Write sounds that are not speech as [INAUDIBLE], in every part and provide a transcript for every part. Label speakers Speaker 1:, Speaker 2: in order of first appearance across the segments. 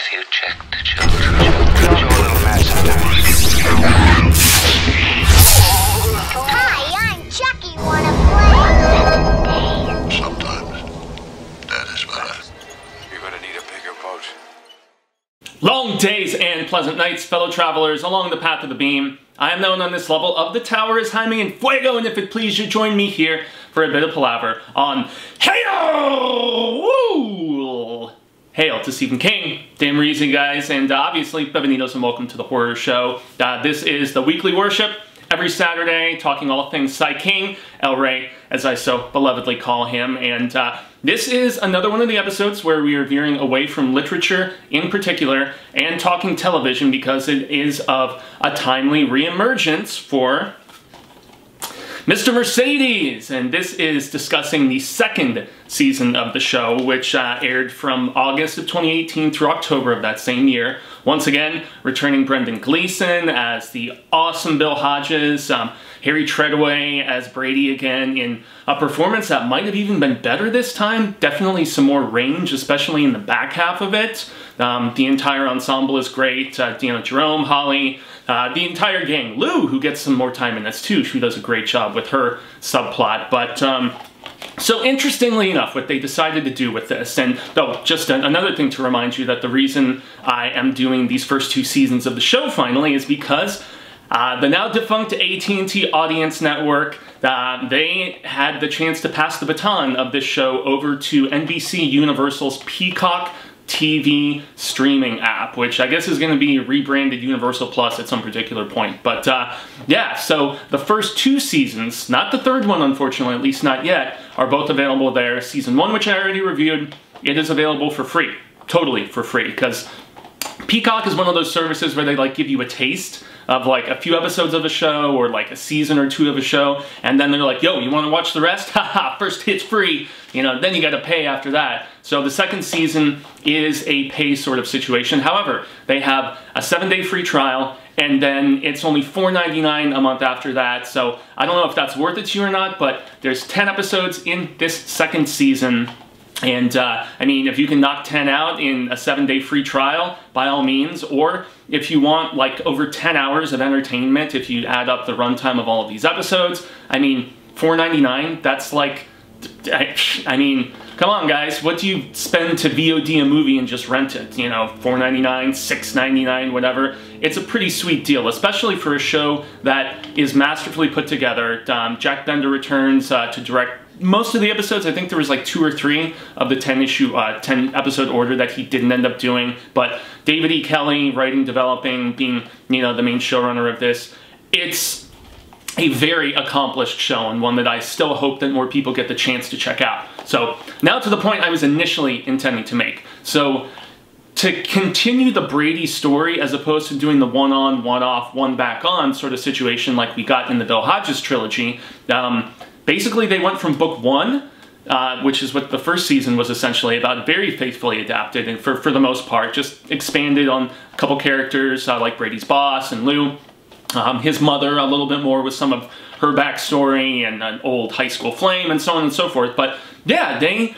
Speaker 1: Have you checked the children? You're a little mad sometimes.
Speaker 2: Hi, I'm Chucky. Wanna play?
Speaker 3: Sometimes that is better.
Speaker 4: You're gonna need a bigger boat.
Speaker 5: Long days and pleasant nights, fellow travelers along the path of the beam. I am known on this level of the tower as Jaime En Fuego, and if it please you, join me here for a bit of palaver on Hail! Woo! Hail to Stephen King, Dan Reason guys, and uh, obviously, Bienvenidos and welcome to the Horror Show. Uh, this is the weekly worship every Saturday, talking all things Sai King, El Rey, as I so belovedly call him. And uh, this is another one of the episodes where we are veering away from literature in particular and talking television because it is of a timely reemergence for Mr. Mercedes, and this is discussing the second season of the show, which uh, aired from August of 2018 through October of that same year. Once again, returning Brendan Gleeson as the awesome Bill Hodges, um, Harry Treadaway as Brady again in a performance that might have even been better this time. Definitely some more range, especially in the back half of it. Um, the entire ensemble is great. Uh, Deanna Jerome, Holly, uh, the entire gang. Lou, who gets some more time in this too. She does a great job with her subplot. But um, so interestingly enough, what they decided to do with this, and oh, just another thing to remind you that the reason I am doing these first two seasons of the show finally is because uh, the now defunct AT&T Audience Network, uh, they had the chance to pass the baton of this show over to NBC Universal's Peacock TV streaming app, which I guess is going to be rebranded Universal Plus at some particular point. But uh, yeah, so the first two seasons, not the third one unfortunately, at least not yet, are both available there. Season one, which I already reviewed, it is available for free, totally for free, because Peacock is one of those services where they like give you a taste of like a few episodes of a show or like a season or two of a show and then they're like, yo, you want to watch the rest? [LAUGHS] Haha, first hit's free. You know, then you got to pay after that. So the second season is a pay sort of situation. However, they have a seven-day free trial and then it's only $4.99 a month after that. So I don't know if that's worth it to you or not, but there's 10 episodes in this second season and uh, I mean, if you can knock 10 out in a seven day free trial, by all means, or if you want like over 10 hours of entertainment, if you add up the runtime of all of these episodes, I mean, $4.99, that's like, I mean, come on guys, what do you spend to VOD a movie and just rent it? You know, $4.99, $6.99, whatever. It's a pretty sweet deal, especially for a show that is masterfully put together. Um, Jack Bender returns uh, to direct most of the episodes, I think there was like two or three of the 10 issue, uh, 10 episode order that he didn't end up doing. But David E. Kelley, writing, developing, being, you know, the main showrunner of this, it's a very accomplished show and one that I still hope that more people get the chance to check out. So now to the point I was initially intending to make. So to continue the Brady story as opposed to doing the one on, one off, one back on sort of situation like we got in the Bill Hodges trilogy, um, basically they went from book one, uh, which is what the first season was essentially about, very faithfully adapted and for, for the most part, just expanded on a couple characters uh, like Brady's boss and Lou, um, his mother a little bit more with some of her backstory and an old high school flame and so on and so forth. But yeah, they,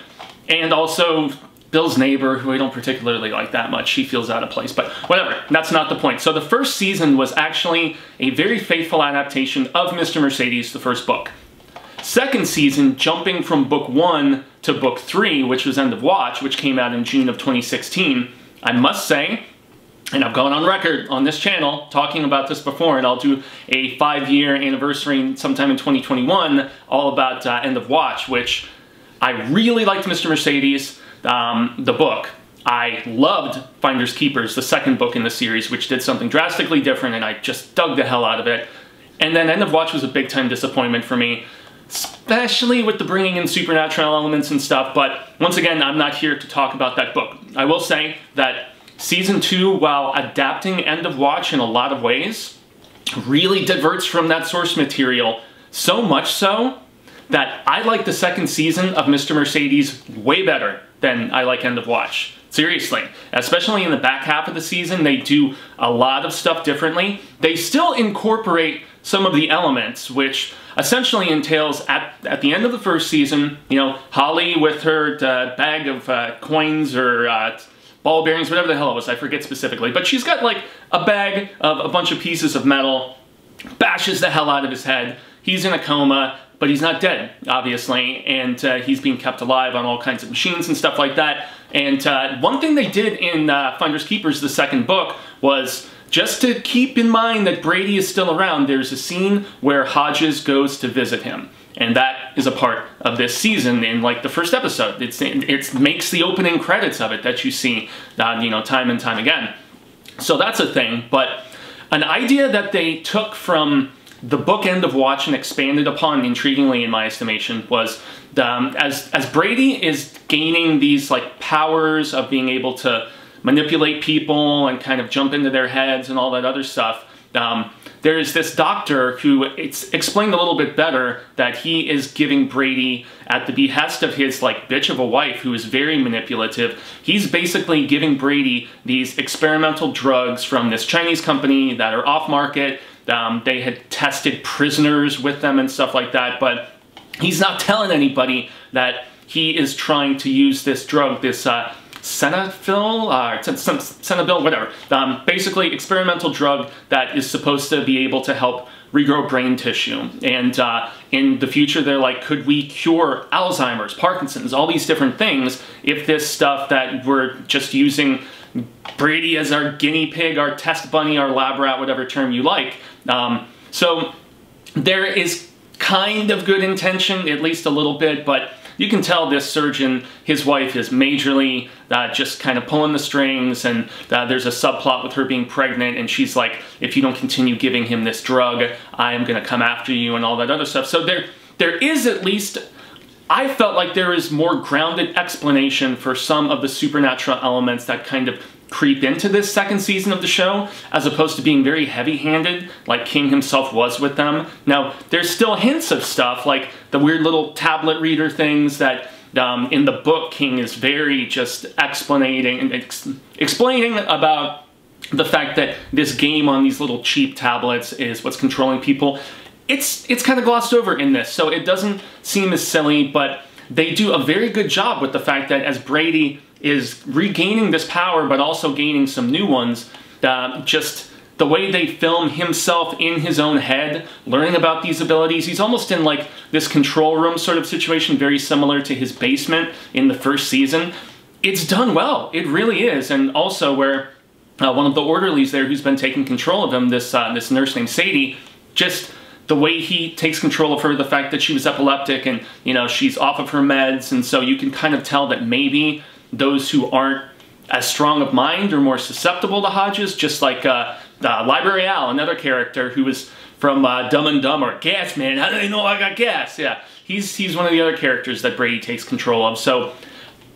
Speaker 5: and also Bill's neighbor, who I don't particularly like that much, she feels out of place, but whatever, that's not the point. So the first season was actually a very faithful adaptation of Mr. Mercedes, the first book. Second season, jumping from book one to book three, which was End of Watch, which came out in June of 2016, I must say, and I've gone on record on this channel talking about this before, and I'll do a five-year anniversary sometime in 2021 all about uh, End of Watch, which I really liked Mr. Mercedes, um, the book. I loved Finders Keepers, the second book in the series, which did something drastically different, and I just dug the hell out of it. And then End of Watch was a big-time disappointment for me especially with the bringing in supernatural elements and stuff, but once again, I'm not here to talk about that book. I will say that season two, while adapting End of Watch in a lot of ways, really diverts from that source material, so much so that I like the second season of Mr. Mercedes way better than I like End of Watch. Seriously, especially in the back half of the season, they do a lot of stuff differently. They still incorporate some of the elements, which essentially entails at, at the end of the first season, you know, Holly with her uh, bag of uh, coins or uh, ball bearings, whatever the hell it was, I forget specifically. But she's got like a bag of a bunch of pieces of metal, bashes the hell out of his head. He's in a coma, but he's not dead, obviously, and uh, he's being kept alive on all kinds of machines and stuff like that. And uh, one thing they did in uh, Finders Keepers, the second book, was just to keep in mind that Brady is still around, there's a scene where Hodges goes to visit him. And that is a part of this season in like the first episode. It's, it makes the opening credits of it that you see, uh, you know, time and time again. So that's a thing, but an idea that they took from the book end of Watch and expanded upon intriguingly in my estimation was um, as, as Brady is gaining these like powers of being able to manipulate people and kind of jump into their heads and all that other stuff, um, there is this doctor who it's explained a little bit better that he is giving Brady at the behest of his like bitch of a wife who is very manipulative. He's basically giving Brady these experimental drugs from this Chinese company that are off market. Um, they had tested prisoners with them and stuff like that, but he's not telling anybody that he is trying to use this drug, this uh, Senafil, uh, Senabil, whatever. Um, basically, experimental drug that is supposed to be able to help regrow brain tissue. And uh, in the future, they're like, could we cure Alzheimer's, Parkinson's, all these different things if this stuff that we're just using Brady as our guinea pig, our test bunny, our lab rat, whatever term you like. Um, so there is kind of good intention, at least a little bit, but you can tell this surgeon, his wife is majorly uh, just kind of pulling the strings and uh, there's a subplot with her being pregnant and she's like, if you don't continue giving him this drug, I am gonna come after you and all that other stuff. So there, there is at least I felt like there is more grounded explanation for some of the supernatural elements that kind of creep into this second season of the show, as opposed to being very heavy-handed, like King himself was with them. Now, there's still hints of stuff, like the weird little tablet reader things that um, in the book King is very just explaining and ex explaining about the fact that this game on these little cheap tablets is what's controlling people. It's, it's kind of glossed over in this, so it doesn't seem as silly, but they do a very good job with the fact that as Brady is regaining this power, but also gaining some new ones. Uh, just the way they film himself in his own head, learning about these abilities. He's almost in like this control room sort of situation, very similar to his basement in the first season. It's done well, it really is. And also where uh, one of the orderlies there who's been taking control of him, this, uh, this nurse named Sadie, just the way he takes control of her, the fact that she was epileptic and, you know, she's off of her meds, and so you can kind of tell that maybe those who aren't as strong of mind or more susceptible to Hodges, just like uh, uh, Library Al, another character who was from uh, Dumb and Dumber. Gas, man, how do they know I got gas? Yeah, he's, he's one of the other characters that Brady takes control of. So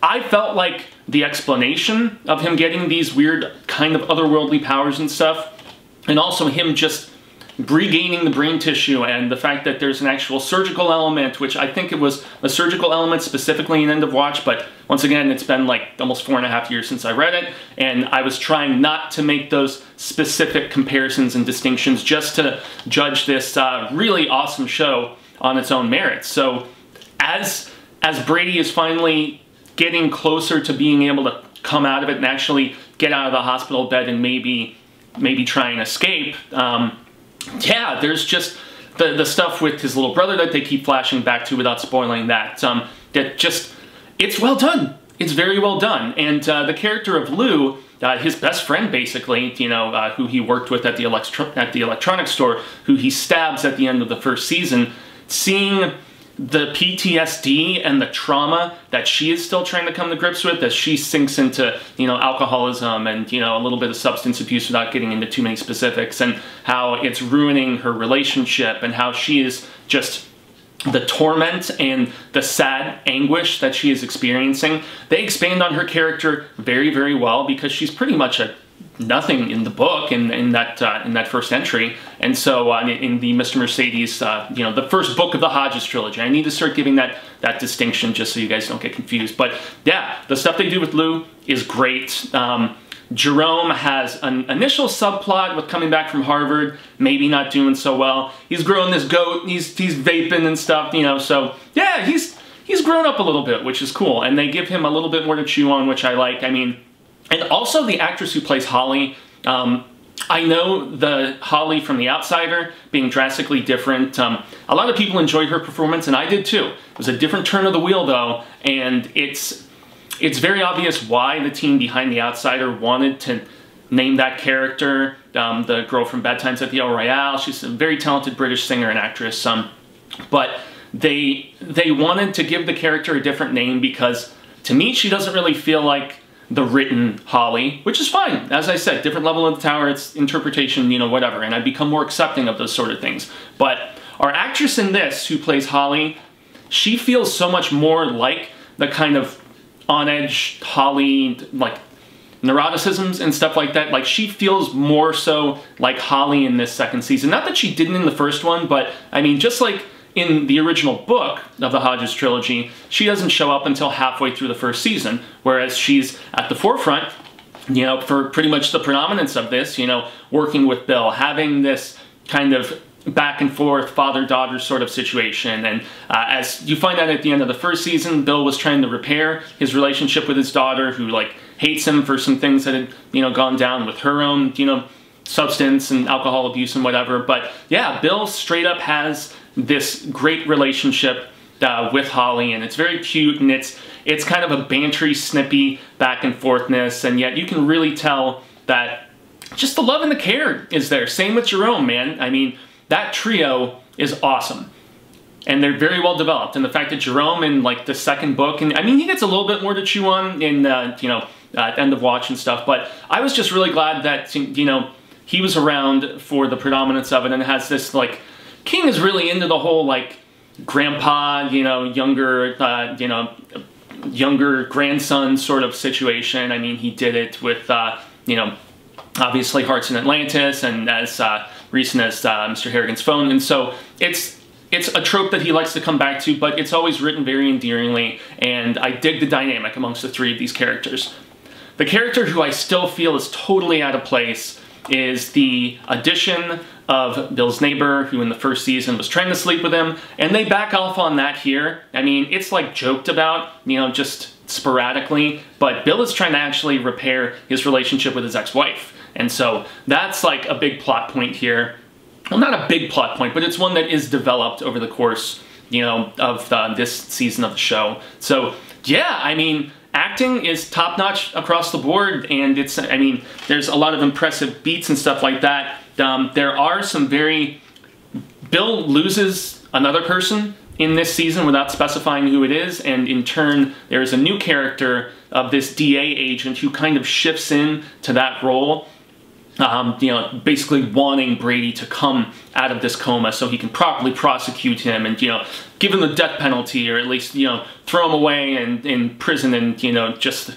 Speaker 5: I felt like the explanation of him getting these weird kind of otherworldly powers and stuff, and also him just regaining the brain tissue and the fact that there's an actual surgical element, which I think it was a surgical element specifically in End of Watch, but once again, it's been like almost four and a half years since I read it, and I was trying not to make those specific comparisons and distinctions just to judge this uh, really awesome show on its own merits. So as, as Brady is finally getting closer to being able to come out of it and actually get out of the hospital bed and maybe maybe try and escape, um, yeah, there's just the, the stuff with his little brother that they keep flashing back to without spoiling that. Um, that just, it's well done. It's very well done. And uh, the character of Lou, uh, his best friend basically, you know, uh, who he worked with at the, electro at the electronics store, who he stabs at the end of the first season, seeing the PTSD and the trauma that she is still trying to come to grips with as she sinks into, you know, alcoholism and, you know, a little bit of substance abuse without getting into too many specifics and how it's ruining her relationship and how she is just the torment and the sad anguish that she is experiencing. They expand on her character very, very well because she's pretty much a nothing in the book in, in that uh, in that first entry. And so uh, in the Mr. Mercedes uh, you know the first book of the Hodges trilogy. I need to start giving that that distinction just so you guys don't get confused. But yeah the stuff they do with Lou is great. Um, Jerome has an initial subplot with coming back from Harvard maybe not doing so well. He's growing this goat he's he's vaping and stuff you know so yeah he's he's grown up a little bit which is cool. And they give him a little bit more to chew on which I like. I mean and also the actress who plays Holly. Um, I know the Holly from The Outsider being drastically different. Um, a lot of people enjoyed her performance, and I did too. It was a different turn of the wheel, though, and it's it's very obvious why the team behind The Outsider wanted to name that character. Um, the girl from Bad Times at the El Royale. She's a very talented British singer and actress. Um, but they they wanted to give the character a different name because to me she doesn't really feel like the written Holly, which is fine. As I said, different level of the tower, it's interpretation, you know, whatever, and I become more accepting of those sort of things. But our actress in this, who plays Holly, she feels so much more like the kind of on-edge Holly, like, neuroticisms and stuff like that. Like, she feels more so like Holly in this second season. Not that she didn't in the first one, but, I mean, just like in the original book of the Hodges trilogy, she doesn't show up until halfway through the first season, whereas she's at the forefront, you know, for pretty much the predominance of this, you know, working with Bill, having this kind of back and forth father-daughter sort of situation. And uh, as you find out at the end of the first season bill was trying to repair his relationship with his daughter who like hates him for some things that had you know gone down with her own you know substance and alcohol abuse and whatever. But yeah bill straight up has this great relationship uh, with Holly, and it's very cute, and it's it's kind of a bantery, snippy back and forthness, and yet you can really tell that just the love and the care is there. Same with Jerome, man. I mean, that trio is awesome. And they're very well developed. And the fact that Jerome in like the second book, and I mean, he gets a little bit more to chew on in, uh, you know, uh, end of watch and stuff, but I was just really glad that, you know, he was around for the predominance of it and has this like King is really into the whole like grandpa, you know, younger, uh, you know, younger grandson sort of situation. I mean, he did it with, uh, you know, obviously Hearts in Atlantis and as uh, recent as uh, Mr. Harrigan's Phone. And so it's it's a trope that he likes to come back to, but it's always written very endearingly, and I dig the dynamic amongst the three of these characters. The character who I still feel is totally out of place is the addition of Bill's neighbor, who in the first season was trying to sleep with him, and they back off on that here. I mean, it's like joked about, you know, just sporadically, but Bill is trying to actually repair his relationship with his ex-wife. And so that's like a big plot point here. Well, not a big plot point, but it's one that is developed over the course, you know, of uh, this season of the show. So yeah, I mean, acting is top notch across the board, and it's, I mean, there's a lot of impressive beats and stuff like that. Um, there are some very, Bill loses another person in this season without specifying who it is, and in turn, there's a new character of this DA agent who kind of shifts in to that role. Um, you know, basically wanting Brady to come out of this coma so he can properly prosecute him and, you know, give him the death penalty or at least, you know, throw him away and in prison and, you know, just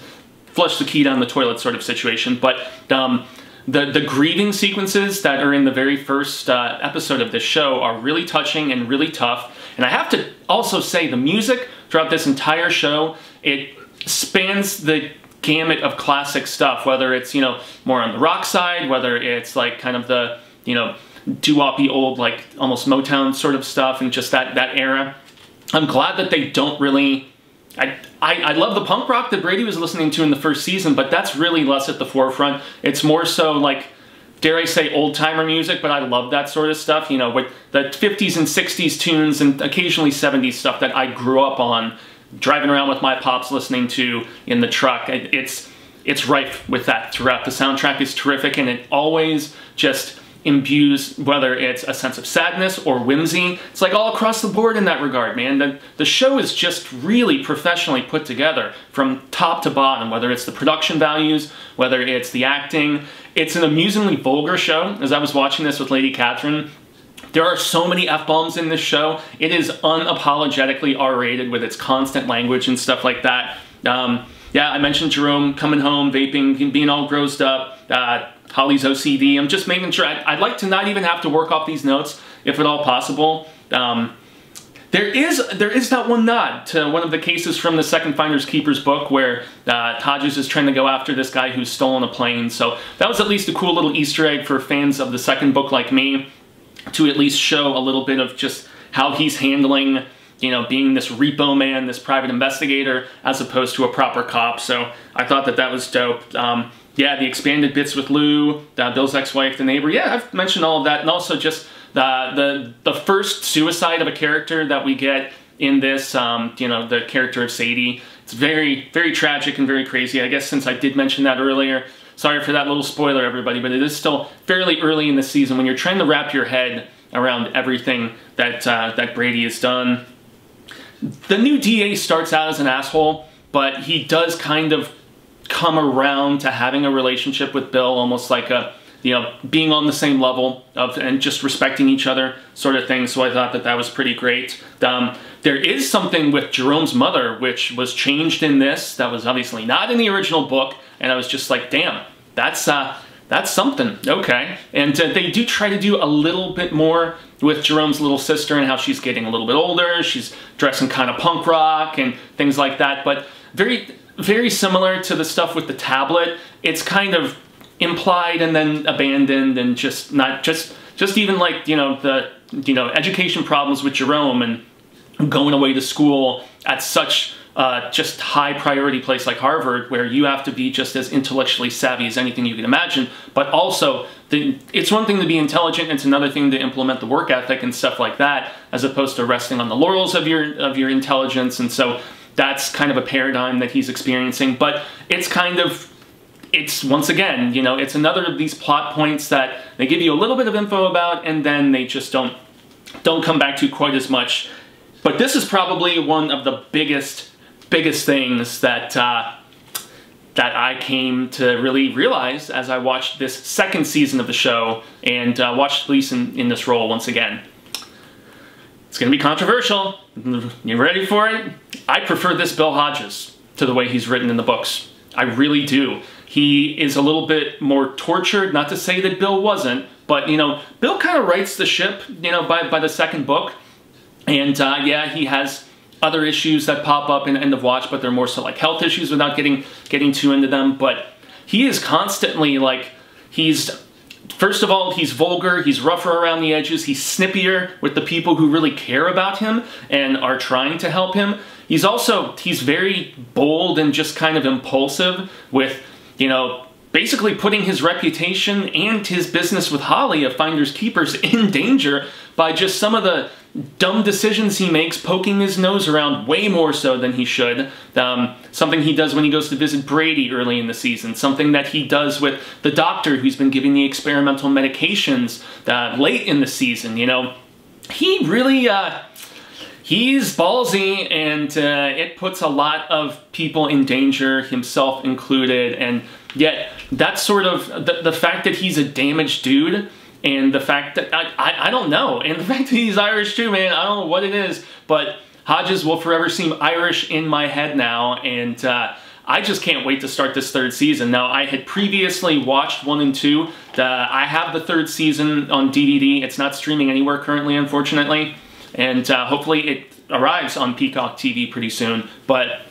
Speaker 5: flush the key down the toilet sort of situation. But um, the, the grieving sequences that are in the very first uh, episode of this show are really touching and really tough. And I have to also say the music throughout this entire show, it spans the gamut of classic stuff, whether it's, you know, more on the rock side, whether it's like kind of the, you know, doo-woppy old, like almost Motown sort of stuff and just that, that era. I'm glad that they don't really, I, I, I love the punk rock that Brady was listening to in the first season, but that's really less at the forefront. It's more so like, dare I say old timer music, but I love that sort of stuff, you know, with the 50s and 60s tunes and occasionally 70s stuff that I grew up on driving around with my pops listening to in the truck. It's it's rife with that throughout. The soundtrack is terrific and it always just imbues whether it's a sense of sadness or whimsy. It's like all across the board in that regard, man. The, the show is just really professionally put together from top to bottom, whether it's the production values, whether it's the acting. It's an amusingly vulgar show. As I was watching this with Lady Catherine, there are so many F-bombs in this show. It is unapologetically R-rated with its constant language and stuff like that. Um, yeah, I mentioned Jerome coming home, vaping, being all grossed up, uh, Holly's OCD. I'm just making sure, I'd, I'd, like to not even have to work off these notes, if at all possible. Um, there is there is that one nod to one of the cases from the Second Finders Keepers book where uh, Hodges is trying to go after this guy who's stolen a plane. So that was at least a cool little Easter egg for fans of the second book like me to at least show a little bit of just how he's handling you know, being this repo man, this private investigator, as opposed to a proper cop. So I thought that that was dope. Um, yeah, the expanded bits with Lou, uh, Bill's ex-wife, the neighbor. Yeah, I've mentioned all of that, and also just the the the first suicide of a character that we get in this. Um, you know, the character of Sadie. It's very very tragic and very crazy. I guess since I did mention that earlier. Sorry for that little spoiler, everybody, but it is still fairly early in the season when you're trying to wrap your head around everything that uh, that Brady has done. The new DA starts out as an asshole, but he does kind of come around to having a relationship with Bill, almost like a you know being on the same level of and just respecting each other sort of thing. So I thought that that was pretty great. Um, there is something with Jerome's mother which was changed in this that was obviously not in the original book, and I was just like, damn, that's uh, that's something. Okay, and uh, they do try to do a little bit more with Jerome's little sister and how she's getting a little bit older. She's dressing kind of punk rock and things like that, but very very similar to the stuff with the tablet. It's kind of implied and then abandoned and just not just just even like you know the you know education problems with Jerome and going away to school at such uh, just high priority place like Harvard, where you have to be just as intellectually savvy as anything you can imagine, but also the, it's one thing to be intelligent, it's another thing to implement the work ethic and stuff like that, as opposed to resting on the laurels of your of your intelligence. And so that's kind of a paradigm that he's experiencing, but it's kind of it's once again, you know, it's another of these plot points that they give you a little bit of info about and then they just don't don't come back to quite as much. But this is probably one of the biggest biggest things that uh, that I came to really realize as I watched this second season of the show and uh, watched Gleeson in this role once again. It's going to be controversial. You ready for it? I prefer this Bill Hodges to the way he's written in the books. I really do. He is a little bit more tortured, not to say that Bill wasn't, but you know, Bill kind of writes the ship, you know, by, by the second book. And uh, yeah, he has other issues that pop up in End of Watch, but they're more so like health issues without getting getting too into them. But he is constantly like, he's First of all, he's vulgar, he's rougher around the edges, he's snippier with the people who really care about him and are trying to help him. He's also, he's very bold and just kind of impulsive with, you know, basically putting his reputation and his business with Holly of Finders Keepers [LAUGHS] in danger by just some of the dumb decisions he makes, poking his nose around way more so than he should. Um, something he does when he goes to visit Brady early in the season. Something that he does with the doctor who's been giving the experimental medications uh, late in the season, you know. He really, uh, he's ballsy and uh, it puts a lot of people in danger, himself included, and yet that's sort of, the, the fact that he's a damaged dude and the fact that, I, I, I don't know, and the [LAUGHS] fact that he's Irish too, man, I don't know what it is, but Hodges will forever seem Irish in my head now, and uh, I just can't wait to start this third season. Now, I had previously watched one and two. Uh, I have the third season on DVD. It's not streaming anywhere currently, unfortunately, and uh, hopefully it arrives on Peacock TV pretty soon, but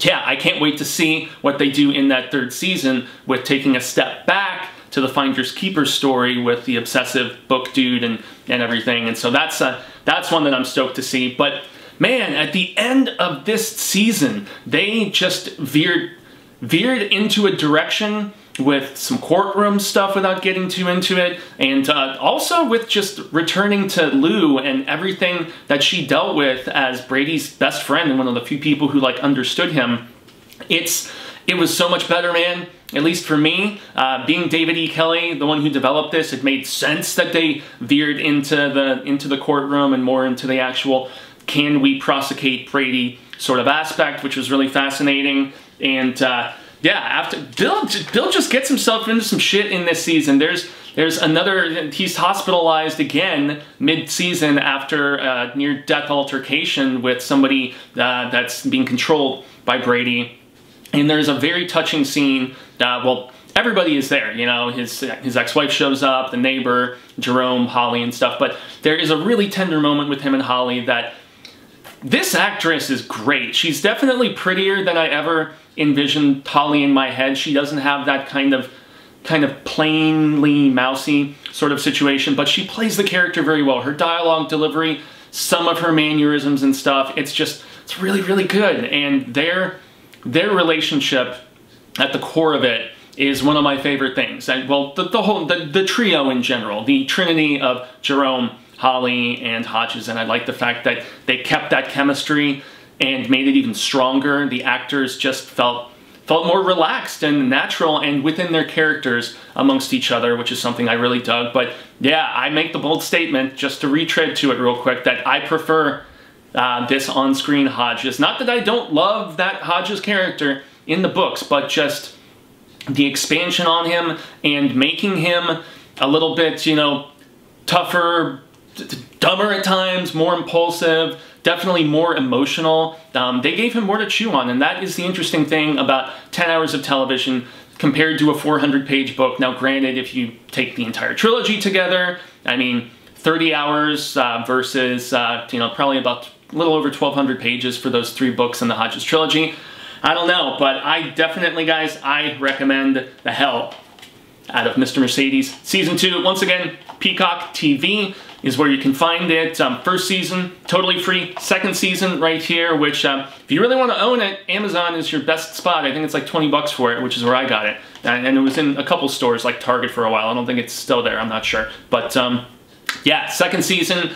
Speaker 5: yeah, I can't wait to see what they do in that third season with taking a step back to the Finders Keepers story with the obsessive book dude and, and everything. And so that's, uh, that's one that I'm stoked to see. But man, at the end of this season, they just veered, veered into a direction with some courtroom stuff without getting too into it, and uh, also with just returning to Lou and everything that she dealt with as Brady's best friend and one of the few people who like understood him. It's it was so much better, man. At least for me, uh, being David E. Kelley, the one who developed this, it made sense that they veered into the into the courtroom and more into the actual can we prosecute Brady sort of aspect, which was really fascinating. And uh, yeah, after Bill, Bill just gets himself into some shit in this season. There's there's another. He's hospitalized again mid-season after a near-death altercation with somebody uh, that's being controlled by Brady. And there's a very touching scene. Uh, well, everybody is there. You know, his his ex-wife shows up, the neighbor, Jerome, Holly, and stuff. But there is a really tender moment with him and Holly that this actress is great. She's definitely prettier than I ever envisioned Holly in my head. She doesn't have that kind of kind of plainly mousy sort of situation, but she plays the character very well. Her dialogue delivery some of her mannerisms and stuff. It's just, it's really, really good. And their, their relationship at the core of it is one of my favorite things. And well, the, the whole, the, the trio in general, the trinity of Jerome, Holly, and Hodges. And I like the fact that they kept that chemistry and made it even stronger. The actors just felt felt more relaxed and natural and within their characters amongst each other, which is something I really dug. But yeah, I make the bold statement, just to retread to it real quick, that I prefer uh, this on-screen Hodges. Not that I don't love that Hodges character in the books, but just the expansion on him and making him a little bit, you know, tougher, dumber at times, more impulsive, definitely more emotional. Um, they gave him more to chew on, and that is the interesting thing about 10 hours of television compared to a 400 page book. Now, granted, if you take the entire trilogy together, I mean, 30 hours uh, versus, uh, you know, probably about a little over 1,200 pages for those three books in the Hodges trilogy. I don't know, but I definitely, guys, I recommend the hell out of Mr. Mercedes. Season 2, once again, Peacock TV is where you can find it. Um, first season, totally free. Second season right here, which um, if you really want to own it, Amazon is your best spot. I think it's like 20 bucks for it, which is where I got it. And, and it was in a couple stores like Target for a while. I don't think it's still there, I'm not sure. But um, yeah, second season,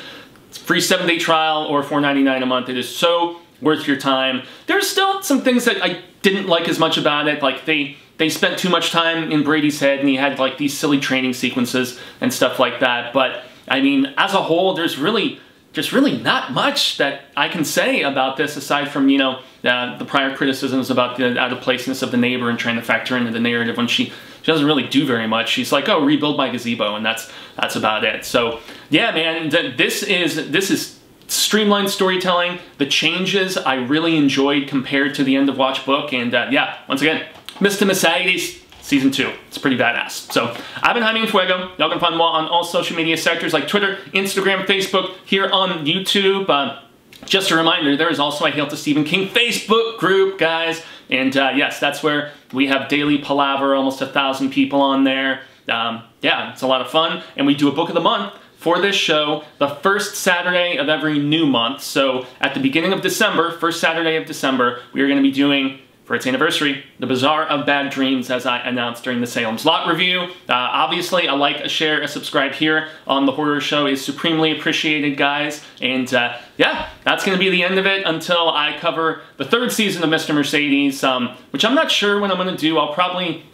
Speaker 5: free seven day trial or $4.99 a month. It is so worth your time. There's still some things that I didn't like as much about it. Like they they spent too much time in Brady's head and he had like these silly training sequences and stuff like that. But I mean, as a whole, there's really just really not much that I can say about this aside from, you know, uh, the prior criticisms about the out of placeness of the neighbor and trying to factor into the narrative when she, she doesn't really do very much. She's like, oh, rebuild my gazebo, and that's that's about it. So yeah, man, this is this is streamlined storytelling. The changes I really enjoyed compared to the end of Watch Book, and uh, yeah, once again, Mr. Mercedes, season two. It's pretty badass. So I've been Jaime Fuego. Y'all can find me on all social media sectors like Twitter, Instagram, Facebook, here on YouTube. Uh, just a reminder, there is also a Hail to Stephen King Facebook group, guys. And uh, yes, that's where we have daily palaver, almost a thousand people on there. Um, yeah, it's a lot of fun. And we do a book of the month for this show the first Saturday of every new month. So at the beginning of December, first Saturday of December, we are going to be doing for its anniversary, The Bazaar of Bad Dreams, as I announced during the Salem's Lot review. Uh, obviously, a like, a share, a subscribe here on The Horror Show is supremely appreciated, guys. And uh, yeah, that's going to be the end of it until I cover the third season of Mr. Mercedes, um, which I'm not sure when I'm going to do. I'll probably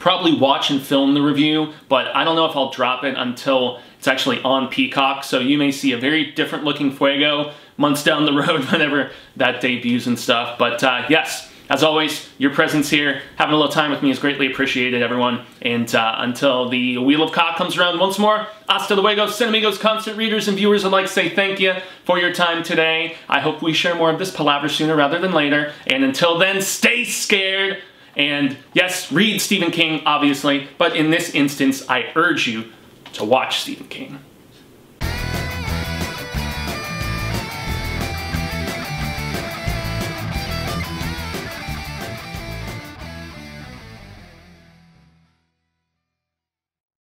Speaker 5: probably watch and film the review, but I don't know if I'll drop it until it's actually on Peacock. So you may see a very different looking Fuego months down the [LAUGHS] road whenever that debuts and stuff. But uh, yes, as always, your presence here, having a little time with me is greatly appreciated, everyone. And uh, until the Wheel of Ka comes around once more, hasta luego, Cinemigos, constant readers and viewers, I'd like say thank you for your time today. I hope we share more of this palaver sooner rather than later. And until then, stay scared. And yes, read Stephen King, obviously, but in this instance, I urge you to watch Stephen King.